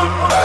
Bye.